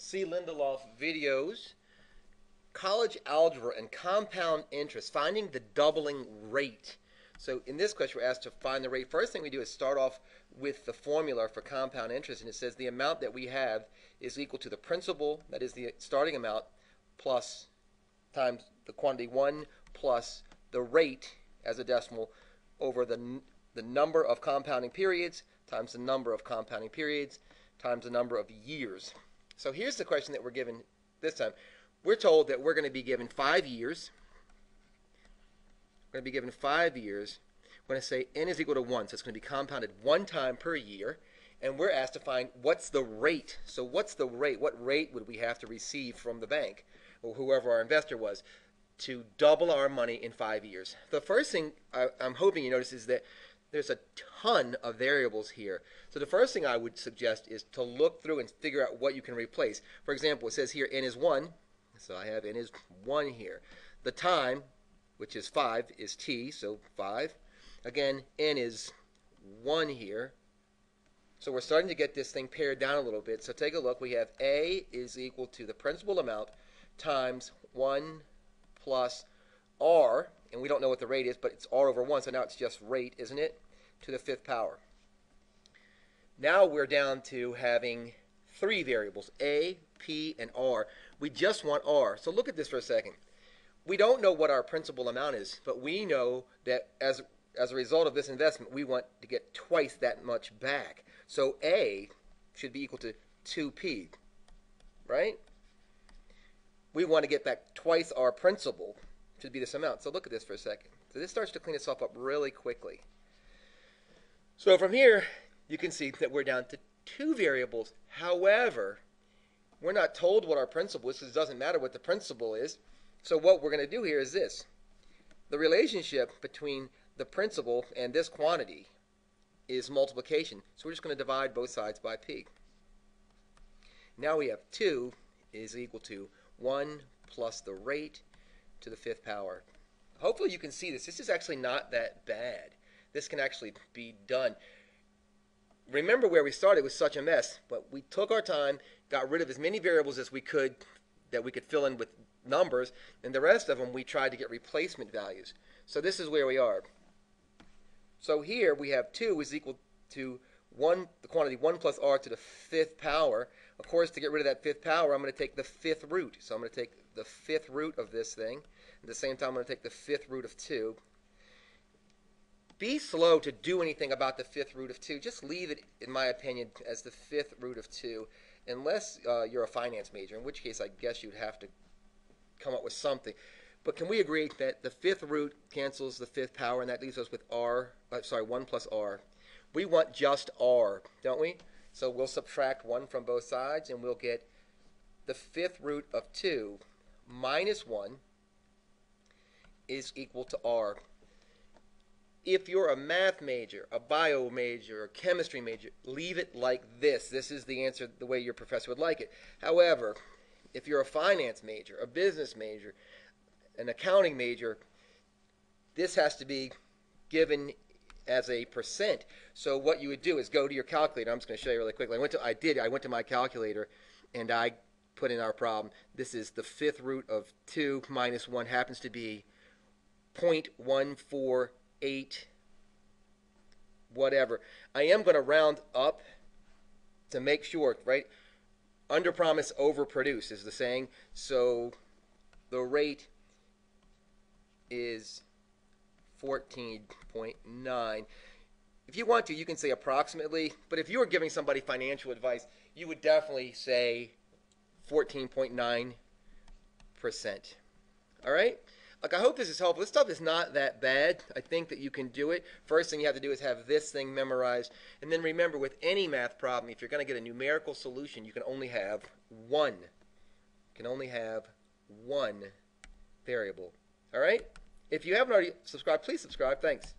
C. Lindelof videos, college algebra and compound interest, finding the doubling rate. So in this question, we're asked to find the rate. First thing we do is start off with the formula for compound interest, and it says the amount that we have is equal to the principal, that is the starting amount, plus times the quantity 1 plus the rate as a decimal over the, the number of compounding periods times the number of compounding periods times the number of years. So here's the question that we're given this time. We're told that we're going to be given five years. We're going to be given five years. We're going to say n is equal to 1, so it's going to be compounded one time per year. And we're asked to find what's the rate. So what's the rate? What rate would we have to receive from the bank or whoever our investor was to double our money in five years? The first thing I, I'm hoping you notice is that there's a ton of variables here. So the first thing I would suggest is to look through and figure out what you can replace. For example, it says here n is 1, so I have n is 1 here. The time, which is 5, is t, so 5. Again, n is 1 here. So we're starting to get this thing pared down a little bit. So take a look. We have a is equal to the principal amount times 1 plus r, and we don't know what the rate is, but it's r over 1, so now it's just rate, isn't it, to the fifth power. Now we're down to having three variables, a, p, and r. We just want r. So look at this for a second. We don't know what our principal amount is, but we know that as, as a result of this investment, we want to get twice that much back. So a should be equal to 2p, right? We want to get back twice our principal, should be this amount. So look at this for a second. So this starts to clean itself up really quickly. So from here, you can see that we're down to two variables. However, we're not told what our principal is because it doesn't matter what the principal is. So what we're going to do here is this. The relationship between the principal and this quantity is multiplication. So we're just going to divide both sides by p. Now we have 2 is equal to 1 plus the rate to the fifth power. Hopefully you can see this. This is actually not that bad. This can actually be done. Remember where we started was such a mess, but we took our time, got rid of as many variables as we could that we could fill in with numbers, and the rest of them we tried to get replacement values. So this is where we are. So here we have 2 is equal to 1, the quantity 1 plus r to the fifth power. Of course, to get rid of that fifth power, I'm going to take the fifth root. So I'm going to take the fifth root of this thing. At the same time, I'm going to take the fifth root of 2. Be slow to do anything about the fifth root of 2. Just leave it, in my opinion, as the fifth root of 2, unless uh, you're a finance major, in which case I guess you'd have to come up with something. But can we agree that the fifth root cancels the fifth power, and that leaves us with r, uh, sorry, 1 plus r. We want just r, don't we? So we'll subtract 1 from both sides, and we'll get the fifth root of 2 minus 1 is equal to r. If you're a math major, a bio major, a chemistry major, leave it like this. This is the answer the way your professor would like it. However, if you're a finance major, a business major, an accounting major, this has to be given as a percent. So what you would do is go to your calculator. I'm just going to show you really quickly. I went to I did I went to my calculator and I put in our problem. This is the fifth root of 2 minus 1 happens to be 0.148 whatever. I am going to round up to make sure, right? Under promise, over produce is the saying. So the rate is 14.9. If you want to, you can say approximately, but if you were giving somebody financial advice, you would definitely say 14.9%. All right? Like, I hope this is helpful. This stuff is not that bad. I think that you can do it. First thing you have to do is have this thing memorized. And then remember, with any math problem, if you're going to get a numerical solution, you can only have one. You can only have one variable. All right? If you haven't already subscribed, please subscribe. Thanks.